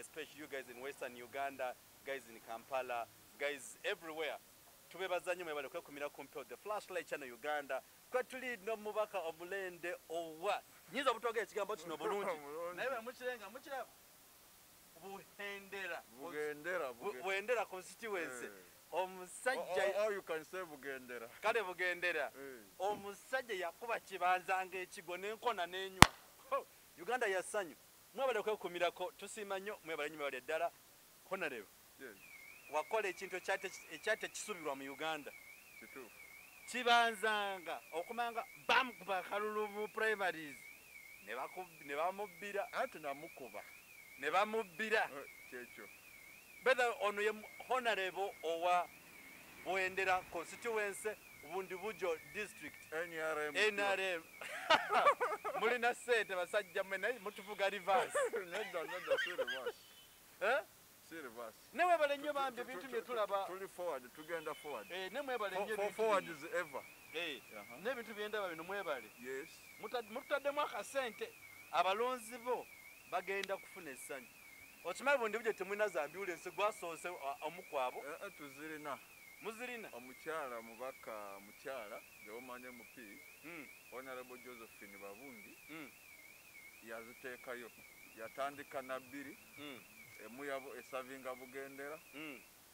especially you guys in western uganda guys in kampala guys everywhere. Tubebaza nnyo mwebale kwekumira ku mpeo the flashlight channel uganda. Kwe tuli n'omubaka omulende owa. Nyinza obutogera ekigambo kino bulungi. Naye bwe mukirenga mukiraba. Buhendera. Buhendera constituency. Eh. omusajja kale bugendera. Eh. omusajja yakuba kibanzanga ekigo n'enkona n'enywa. Uganda yasanyu mwebale kwekumirako tusiima nnyo mwebale nnyo mwebale ddala honarebo Yes, wakola ekintu ekyate- ekyatekisubirwa mu uganda. Kibanzanga okumanga bamukuba akalulu mu primaries. Ne bamubbira. Anti namukuba. Ne bamubbira. Eh, kyekyo. Betha ono ye honarebo owa bwendera constituency bundi bujo district. Nrm nrm mulina sente basajja mwe naye mutuvuga rivers nedda nedda si reverse. Eh? reverse. Nemwebale nnyo bambi Tu- tu- ebintu tu- bye tulaba. tuli forward tugenda forward. Eh, nemwebale n'ebintu byendaba bino mwebale. Mututaddemu akasente. Abalonzi bo bagenda kufuna essanyu. Okimanyi bundi buje temulina za ambulensi gwasoose omukwabo? Eh, eh, tuzirina muzirina. Omukyala mubaka mukyala gewomanya mp Mm, honorable josephine babundi mm, yaziteekayo. Yatandika na bbiri. Mm, emu esavinga bugendera.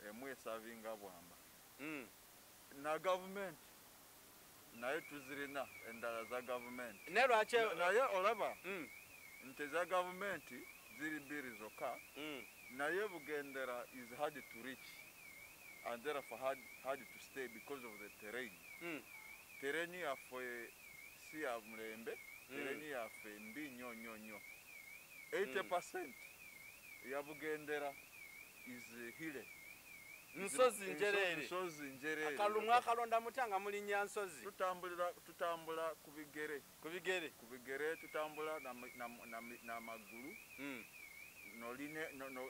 Emu esavinga bwamba. Na gavumenti naye tuzirina endala za gavumenti. Naye lwaki Na- naye olaba nti eza gavumenti ziri bbiri zokka. Naye bugendera is hard to reach and therefore hard, hard to stay because of the terrain. Mm, terrain yaffe si ya mulembe Mm. terrain yaffe mbi nnyo nnyo nnyo 80 percent ya bugendera is hile. Nsozi njereere nsozi njereere akalumwa akalonda mutya nga mulinnya nsozi. Tutambulira tutambula ku bigere. Ku bigere. Ku bigere tutambula n'ama- n'ama- n'ama- n'amagulu Mm. noline no- no-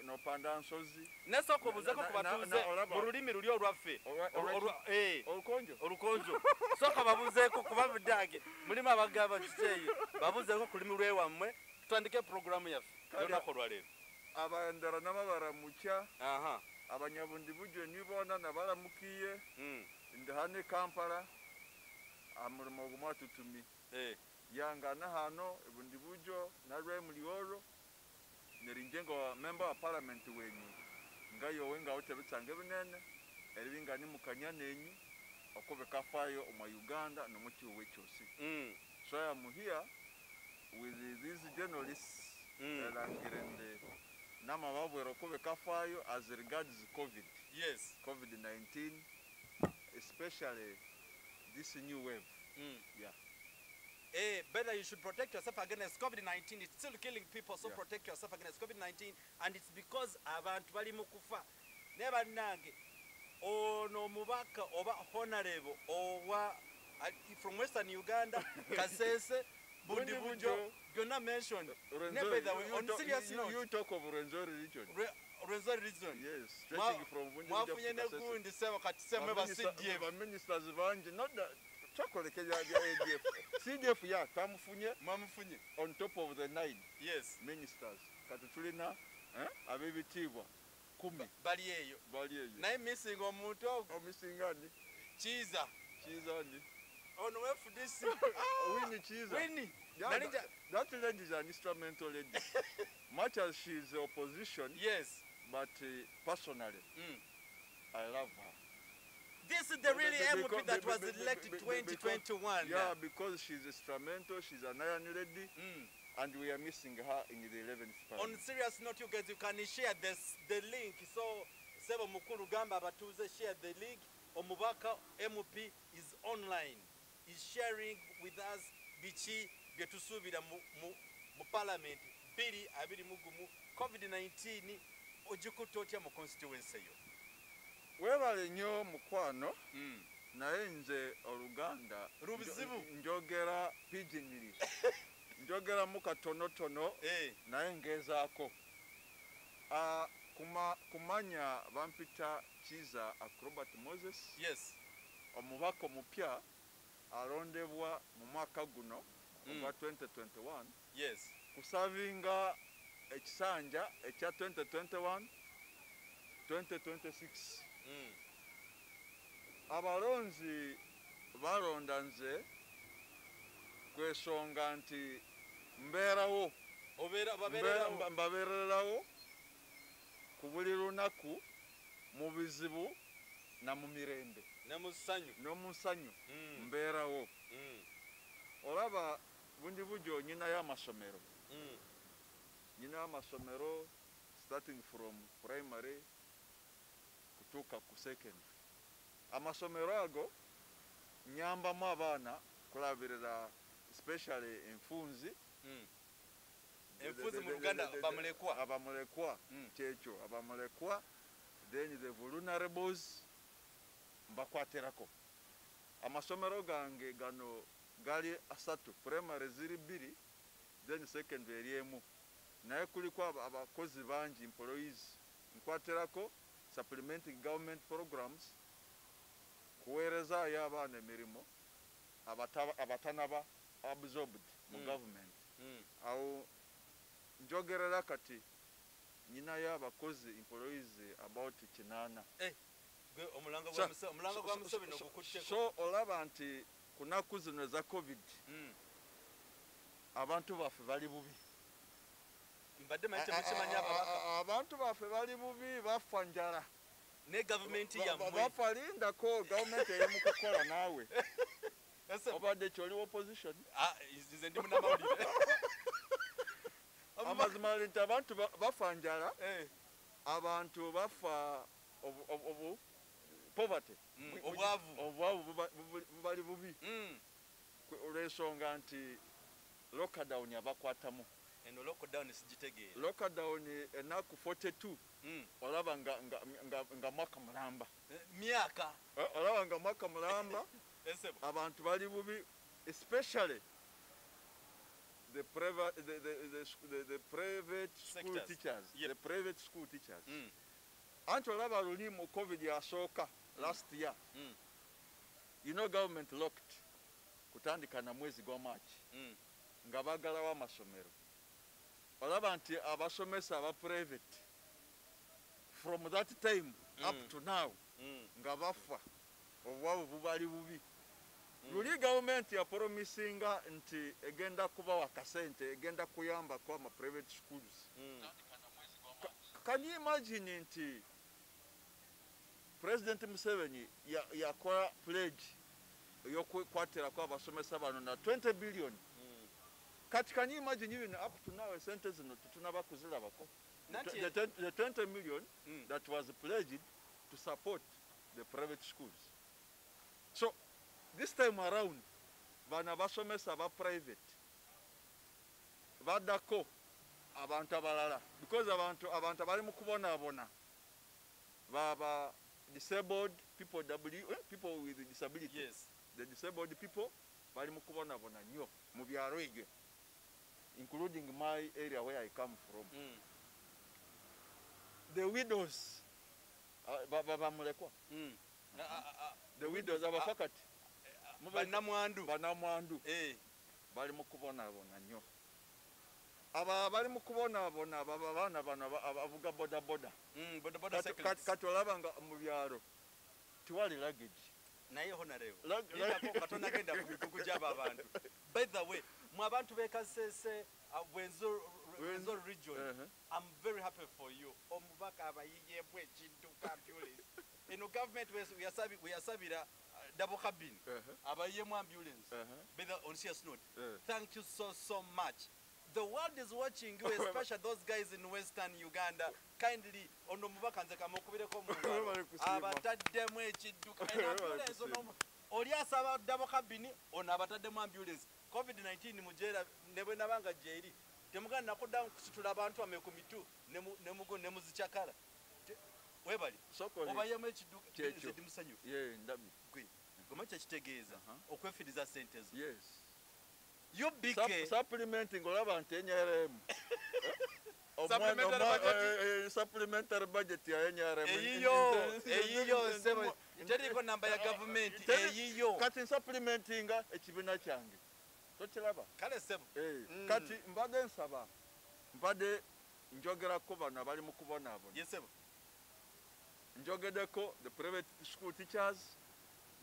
nopanda nsozi. Nesooka obuzeko Na- ku na- batuuze na- olaba. mu lulimi luli olwaffe Olwa- Olwa- olwa- olwa- eh, olukonjo. Olukonjo. Sooka babuzeeko kuba budage mulimu abagamba kikeeyo babuzeeko ku lulimi lwewammwe tutandike puroguramu yaffe. Kale. yolunaku olwaleero. Abayendera nababaramukya aha. Abanyabundi bujeni boona nabaramukiye mm, ndi hano kampala. Amulimo ogumu atutumi eh, yangana hano ebundi bujo nalwe muli olwo nerinje nga member wa parliament wenyu nga yowe nga otebetsanga ebinene eribinga nimukanya nenyu okuba kafayo omwa uganda nomukihuwe kyosi mm, so i am here with these journalists Mm. erangire ndi namababwera okuba kafayo as regards covid. Yes. Covid-19 especially this new wave. Mm. yeah Eh, better you should protect yourself against COVID-19. It's still killing people, so Yeah. protect yourself against COVID-19. And it's because abantu bali mu kufa. Ne bannange, ono mubaka oba honorable owa from Western Uganda, Kasese, Bundi Bujo. Byonna mentioned. Ne Rwenzori, by the way, on talk, serious you, note, you talk of Rwenzori region Re- Rwenzori region. yes stretching from Bundi Bujo mwafunye to Kasese. negundi sebo kati semwe ba CDF. baministers bangi not that bya adf cdf ya twamufunye Mwamufunye. on top of the nine Yes. ministers kati tulina eh, ab'ebitiibwa kumi Bali eyo. bali eyo Naye missing omuntu ogwo omusinga ndi Kiza. kiza ndi Ono FDC. wini kiza Winnie. Yeah, that, that lady is an instrumental lady much as she is opposition Yes. but uh, personally Mm. i love her This is the really MP that was elected be- be- because- 2021. yeah because she's instrumental she's an iron lady Mm. and we are missing her in the 11th On serious note, you guys, you can share this, the link. So, Sebo Mukuru Gamba Batuze share the link. Omubaka MP is online. He's sharing with us bichi byetusubira mu, mu, mu parliament abiri mugumu covid-19 ogikuta otya mu constituency yo weebale nnyo mukwano mm. naye nze oluganda Lubuzibu. njo- njogera pijiniri njogeramu katonotono hey. naye ngezaako kuma- kumanya bampita kiza acrobat moses omubaka omupya alondebwa mu mwaka guno Mm. ogwa 2021 yes kusavinga ekisanja ekya 2021 2026 Mm. Abalonzi balonda nze kwesonga nti mbeerawo mbabeererawo ku buli lunaku mu bizibu na mu mirembe. Ne mu ssanyu. N'omu nsanyu Mm. mbeerawo. Mm. olaba bundi bujo nyinayo amasomero Mm. nyinayo amasomero starting from primary kutuuka ku secondary amasomero ago nyambamu abaana kulabirira especially enfunzi. Mm. enfuzi mu luganda bamulekwa abamulekwa Mm. kyekyo abamulekwa then the vulnerables mbakwatirako amasomero gange gano gali asatu primary ziri bbiri then secondary emu. Naye kuliko aba- abakozi bangi employees. Nkwatirako supplementing government programs kuweerezaayo abaana emirimu abata- abatanaba absorbed mu Mm. government Mm. awo njogerera kati nyinayo abakozi employees about kinaana omulanga So- olaba nti kunaku zino eza covid Mm. abantu baffe bali bubi mbadde manyi a- ababaka. abantu baffe bali bubi bafa njala. Ne gavumenti Ba- ba- yammwe. bafa lindako gavumenti eri mu kukola naawe. Obadde kyoli opposition? Ah, nze ndi munamawulire amazima nti abantu ba- bafa njala. Eh, abantu bafa obu- poverty. Mm, obwavu. Obwavu bubali bubi. Mm. Olw'ensonga nti lockdown abakwatamu eno lockdown sigitegeera lockdown enaku 42 Mm. olaba nga, nga, nga, nga mwaka mulamba Eh, myaka olaba nga mwaka mulamba abantu bali bubi especially the private, the, the, the, the, the private school Sectors. teachers Yep. the private school teachers Mm. anti olaba luli mu covid yasooka last year Mm. you know government locked kutandika na mwezi gwa march Mm. nga bagalawo amasomero olaba nti abasomesa aba private from that time Mm. up to now Mm. nga bafa obwavu bubali bubi Mm. luli gavumenti yaporomisinga nti egenda kubawa kasente egenda kuyambako ama private schools Mm. can you imagine nti president museveni ya- yakola pledge eyokukwatirako abasomesa bano na 20 billion Mm. Kati can you imagine even up to now esente zino tetunaba kuzirabako the, the, the 20 million Mm. that was pledged to support the private schools. So this time around bano abasomesa ba private. Baddako abantu abalala. Because abantu abantu abali mu kubonaabona baba disabled people w eh, people with disability. Yes. The disabled people bali mu kubonaabona nnyo mu byalo ebyo including my area where I come from. Mm. The widows, ah, bamulekwa. Mm. Ah, ah, the widows abafakati bannamwandu bannamwandu eh. bali mu kubonaabona nnyo abo abali mu kubonaabona baba baana bano abavuga bodaboda. Hmm, Katolaba nga mu byalo. Tiwali luggage. Naye honarebo katonagenda ku mikugu gy'abo abantu. By the way mu abantu b'ekasese uh, bwenzo bwenzo region Uh-huh. i'm very happy for you. Omubaka abayiyeemu ekidduka ambulance. Eno government we- we yasabi- we yasabira uh, double cabin abayiyeemu ambulance. The- on serious note. Uh. thank you so so much. The world is watching you especially those guys in western uganda. Kindly ono mubaka nze kamukubireko mu ngalo. Bali kusiima. abataddemu ekidduka eno Bali ambulance kusiima. ono oli asaba dabo kabini ono abataddemu ambulance covid-19 mujeera ne bwe nabanga gyeri temugana nakuddamu kusitula abantu ame ku mitu ne mu- ne mugo- ne muzicakala Te- webali obayemu ndi musanyufu goma kyekitegeeza okwefiriza sente zo. Supplementing olaba nti enyarm Supplementary budget. supplementary budget ya NRM. eyiyo eyiyo sebo teriko namba ya gavumenti Teri- eyiyo. kati nsupplementinga ekibiina kyange tokiraba kale Eh, Mm. kati mbadde nsaba mbadde njogerako bano abali mu kubonaabona njogeddeko the private school teachers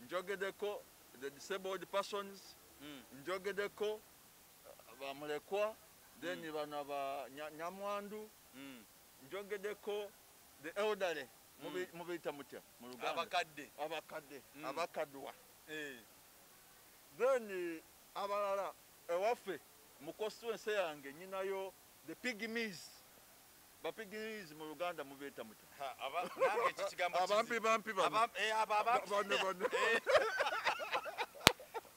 njogeddeko the disabled persons Mm. njogeddeko uh, bamulekwa then bano Nya- nyamwandu Mm. njogeddeko the elderly mubi- mubiyita mutya mu luganda abakadde abakadde Mm. abakadwa Eh. then abalala ewaffe mu constituency yange nyinayo the pigmies bapigmies mu nange ekyo kigambo abampi bampi bano Aba- abo abampi. bano bano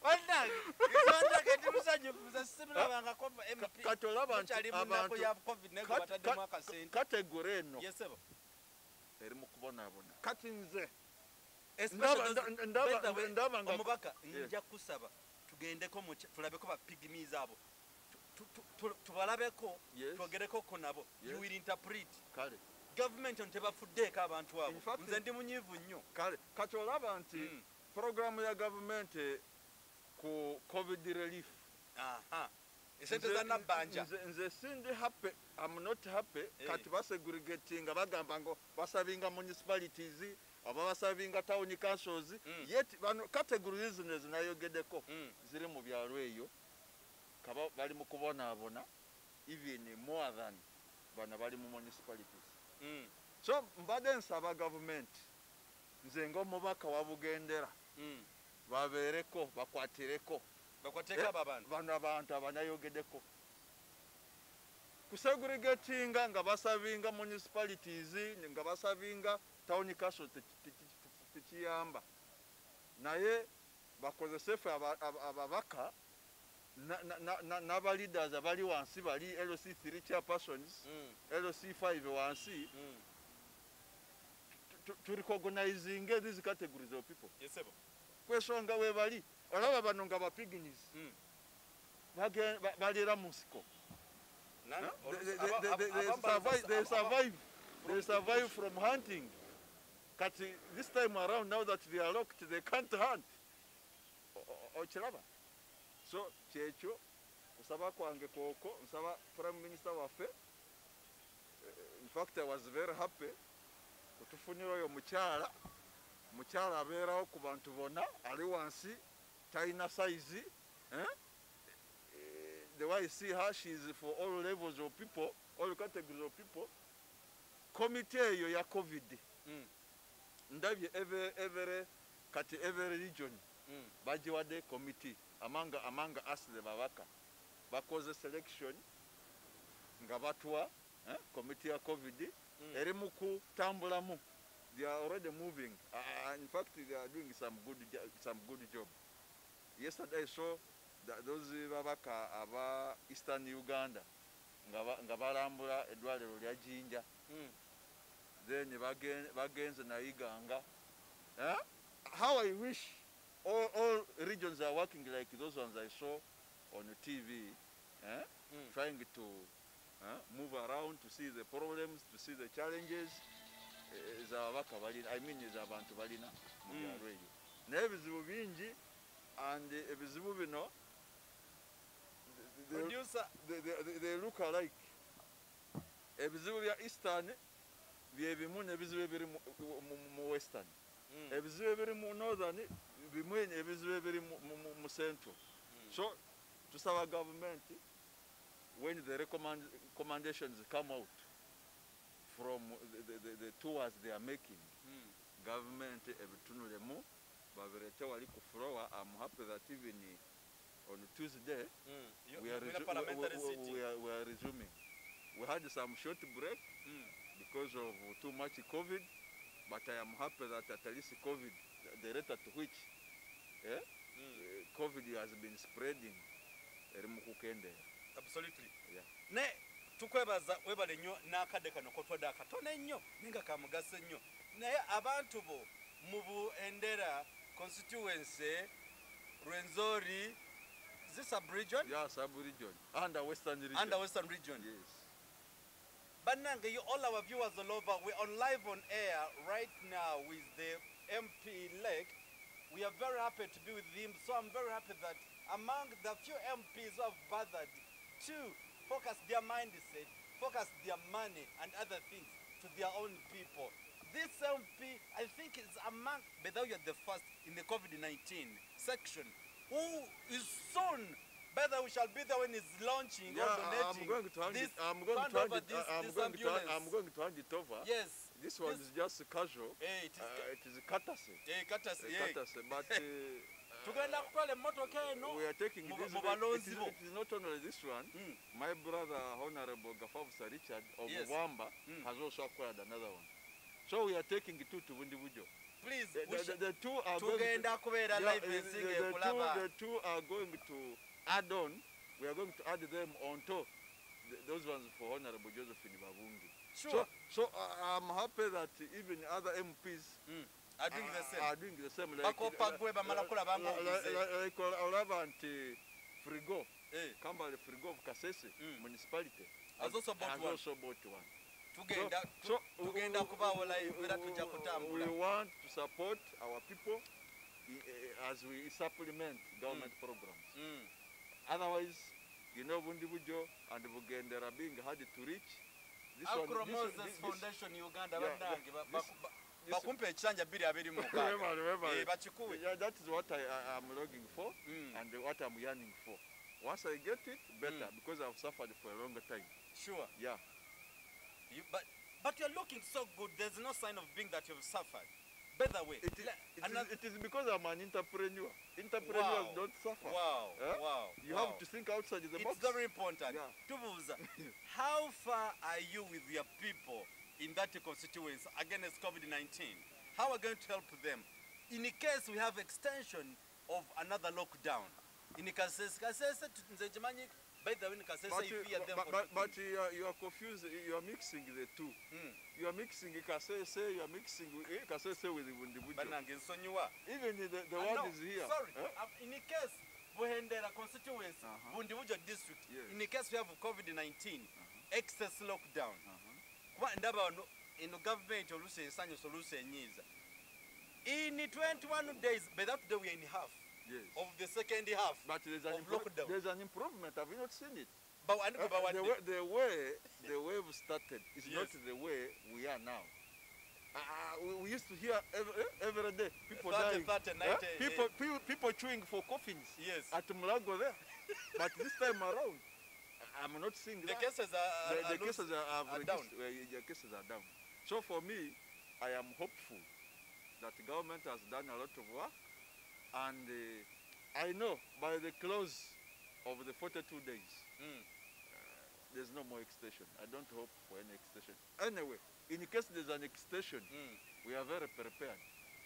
bannange isondage timusanyufu nze simulabangako mp kati olaba nti mukyali munaku abantu ya covid naye kat- bataddemu kat- akasente kategori eno. Eri mu kubonaabona. Kati nze Ndaba- nga- omubaka nja kusaba tugendeko tulabeko ba pigmies abo. Tu- tu- tu- tubalabeko Yes. twogerekoko nabo. You will interpret. Kale. Gavumenti ono tebafuddeeko abantu abo. nze ndi munyiivu nnyo. Kale kati olaba nti Mm. programu ya gavumenti ku covid relief. Esente za nabbanja nze- sindi happy am not happy. Eh. kati basegregatinga bagamba ngo basabinga municipalities oba basabinga town councils Mm. yet bano categories zino zinayogeddeko Mm. ziri mu byalo eyo kaba bali mu kubonaabona even more than bano bali mu municipalities Mm. so mbadde nsaba gavumenti nze ngaomubaka wa bugendera Mm. babeereko bakwatireko Eh, bano abantu abanayogeddeko kusegregatinga nga basabinga municipalities nga basabinga teki- teki- tekiyamba naye bakozesefe aba- aba- ababaka na- na- na- na- n'abaleaders abali wansi bali lc3 chairpersons Mm. lc5 wansi. Mm. tu- tu recognizinge these categories of people. Kwesonga webali olaba bano nga bapignis Mm. bage- ba- baliira mu nsiko. They survive from hunting kati this time around now that they are locked they can't hunt. Okiraba so kyekyo kusaba kwange kwoko nsaba prime minister waffe Eh, in fact i was very happy. Kutufunira oyo mukyala mukyala abeerawo ku bantu bonna ali wansi talina saizi eh? The way I see her she is for all levels of people all categories of people. Komite eyo ya covid. Mm. Ndabye every, every, kati every region Mm. bagiwadde committee amanga, amanga the babaka bakoze selection nga batwa eh, committee ya covid Mm. eri mu kutambulamu they are already moving uh, in fact they are doing some good, some good job yesterday I saw that those babaka aba eastern uganda nga balambula eddwaliro lya jinja Mm. Then bagen- bagenze nayiganga eh? how i wish all, all regions are working like those ones i saw on tv eh? Mm. trying to uh, move around to see the problems to see the challenges eh, ezababaka balina i mean ezabantu balina mu Mm. byalo ebyo naye ebizibu bingi and eh, ebizibu bino Producer, they, they, they- they look alike ebizibu bya eastern byebimu nebizibu ebiri mu- mu- western mm. ebizibu ebiri mu northern bimu ebizibu ebiri mu- central Mm. so tusaba gavumenti when the recommend, recommendations come out from the, the, the, the tours they are making Mm. gavumenti ebitunulemu babirete wali ku floor i'm happy that even on tuesday Mm. We are, in a we, we, we, we, are, we are resuming we had some short break Mm. Because of too much covid but i am happy that at least covid the rate at which eh, Mm. eh, covid has been spreading eri mu kukendeera absolutely. Yeah. ne tukwebaza webale nnyo n'akadde kano kotwadde akatono ennyo naye nga kamugaso ennyo naye abantu bo mu buendera constituency rwenzori zi subregion? Yeah sub region under western region. Under western region. Yes Banange, you all our viewers all over, we're on live on air right now with the MP elect. We are very happy to be with him. So I'm very happy that among the few MPs who have bothered to focus their mindset focus their money and other things to their own people. This MP, I think, is among, but you're the first in the COVID 19 section, who is soon, better we shall be there when it's launching Yeah, or I'm going to hand this, it. I'm going to hand over it. this, I'm this going to. I'm going to hand it over. Yes. This one This- is just casual. Eh, it is, Uh, it is courtesy. eh, Uh, eh. courtesy, but uh, tugenda kutwala emmotoka eno we are taking mu- this. mu it, is, balonzi bo. it is not only this one. Mm. My brother, Honorable Gafabusa Richard of Yes. Wamba, Mm. has also acquired another one. So we are taking two to Windibujo. please The, the, the, the two are going to, tugenda kubeera live the, the, the, ekulaba the two are going to add on. We are going to add them on top. th- Those ones for Honorable Josephine Babungi. sure So, so uh, I'm happy that even other MPs Mm. are doing the same are doing the same. Like, bamala kulaba like, like, olaba Frigo, Eh, Kambale Frigo of Kasese Mm. municipality Has also bought has one. also bought one. tugenda So, tu- tugenda kubaawo live era tujja we want to support our people eh, as we supplement government programs. Mm. Otherwise, you know, Bundibujo and Bugendera being hard to reach. This one, this, Moses this, this, Foundation Uganda Yeah, bannange ba- this- ba- ba- this- bakumpa ekisanja bbiri abiri mu Remember, remember. Yeah, that is what I, I am longing for Mm. and what I'm yearning for. Once I get it, better Mm. because I've suffered for a longer time. sure Yeah. You, but but you're looking so good there's no sign of being that you've suffered by the way it is, it is, it is because I'm an entrepreneur. Entrepreneurs Wow. don't suffer. wow Eh? wow You wow. have to think outside the it's box. very important Yeah. tubuuza how far are you with your people in that constituency against covid-19 how are you going to help them in the case we have extension of another lockdown in kasese kasese tu- nze kimanyi by the way in kasese But, you you- fear them but, but, but you, are, you are confused. You are mixing the two. Mm. You are mixing Kasese, you are mixing Kasese with nsonyiwa Even the, the Uh, word no, is here. sorry eh? uh, in case buhendera constituency Uh-huh. bundibujo district Yes. in case we have covid-19 excess lockdown Uh-huh. kuba ndaba wano eno gavumenti oluusi ensanyusa oluusi enyiiza in 21 days by that day we are in half Yes. of the second half But there's an, lockdown. there's an improvement. Have you not seen it? bawandiko Uh, the, way, the way the wave started is not the way we are now. Uh, we, we used to hear every, eh, every day people 30, dying. 30, eh? 90, people, eh. people, people chewing for coffins yes at Mulago there. but this time around, I'm not seeing the that. cases are, the, are the cases are, are down. the cases are down. So for me, I am hopeful that the government has done a lot of work, and uh, I know by the close of the 42 days, Mm. there's no more extension. I don't hope for any extension. Anyway, in case there's an extension, Mm. we are very prepared.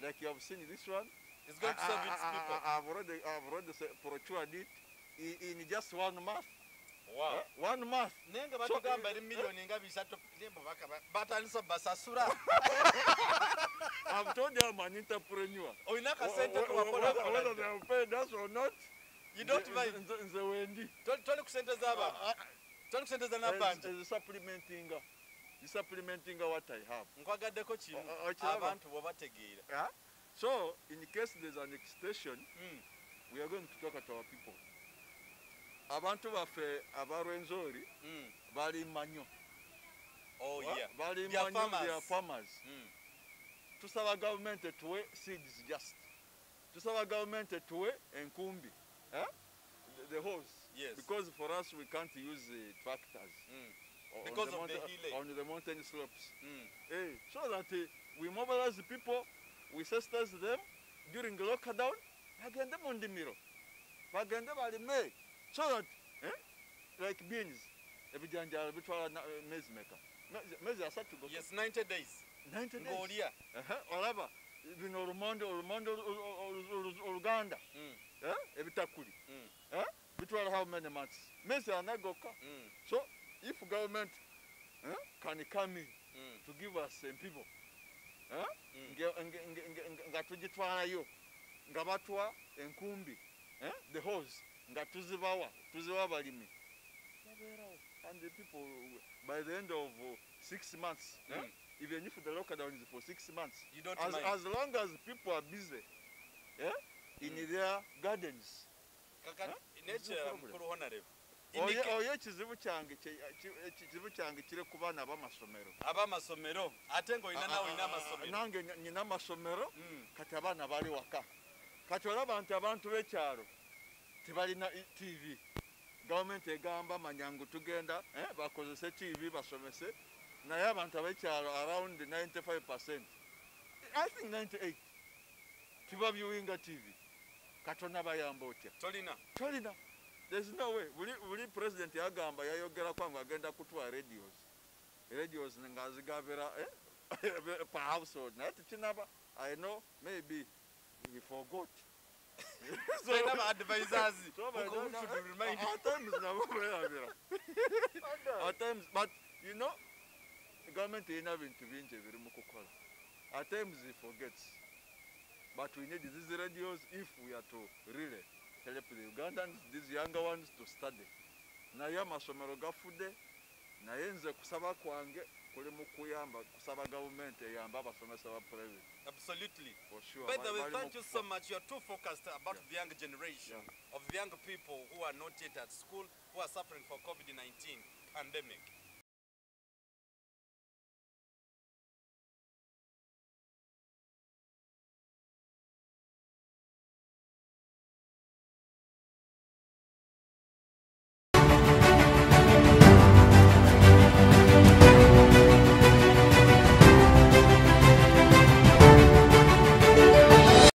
Like you have seen this one, it's going to I, serve its I, people I, have already, I've already procured it in, in just one month. Eh, One month. naye nga So, batugamba eh, eri miliyoni nga bisatu nembo baka- batandise basasula I've told you I'm an entrepreneur. olina Wh- akasente wh- wh- kewakola Whether, they have paid us or not, you don't mind nze- nze wendi. Toli- toli ku sente z'abantu Uh, toli ku sente za uh, nabanja as- as supplementing, uh, supplementing what I have. nkwagaddeko kimu O- o- okiraba? abantu bwe bategeera Yeah? So, in case there's an extension, Mm. we are going to talk to our people. Abantu baffe abalwenzori Mm. balima nnyo Oh, balima They are nnyo are farmers. farmers Mm. tusaba gavumenti etuwe seeds just tusaba gavumenti etuwe enkumbi eh? the, the hose Yes. because for us we can't use uh, tractors Mm. on Because the of the mountain- on the mountain slopes Mm. Eh, so that uh, we mobilize the people, we sensitize them during the lockdown, bagende mu ndimiro, bagende balime, so that, eh, like beans, ebijanjaalo bitwala eh, mezi meka, Mezi- mezi asatu go- yes 90 days 90 days. ng'olya Ehe, olaba bino olumonde olumonde olu- olu- olu- olu- oluganda Mm. eh, ebitakuli Mm. eh, bitwala how many months mezi ana gokka Mm. so if government eh, can come in Mm. to give us empibo eh? Mm. nga tugitwalayo nga batwa enkumbi eh? the hose nga tuzibawa tuziwa balimi babeerawo and the people by the end of uh, six months eh? Mm. even if the lockdown is for six months you don't as, mind as long as people are busy eh? in Mm. their gardens oyo ekizibu kyange ekizibu kyange kiri ku baana b'amasomero abamasomero ate ng'olina nawe olina amasomero nange ny- nyina amasomero Mm. kati abaana bali waka kati olaba nti abantu b'ekyalo tebalina i- tv gavumenti egamba manyangu tugenda eh, bakozese tv basomese. Naye abantu ab'ekyalo around 95 percent i think 98 tibabyuwinga tv katona bayamba otya? Tolina. Tolina. There's no way. Buli, buli president yagamba yayogera kwangu agenda kutwa radios. Radios ngazigabira eh? per household. Naye tekinaba. I know maybe he forgot So- Balina ba advisors so who- by who then, should uh, remind at times nabo beyabira at times but you know government erina bintu bingi ebiri mu kukola at times he forgets but we need these radios if we are to really help the ugandans these younger ones to study. Naye amasomero gafudde naye nze kusaba kwange kuli mu kuyamba kusaba gavumenti eyambe abasomesa ba private absolutely for sure By the way, thank you so much. You're too focused about the young generation Yeah. of young people who are not yet at school, who are suffering for COVID-19 pandemic.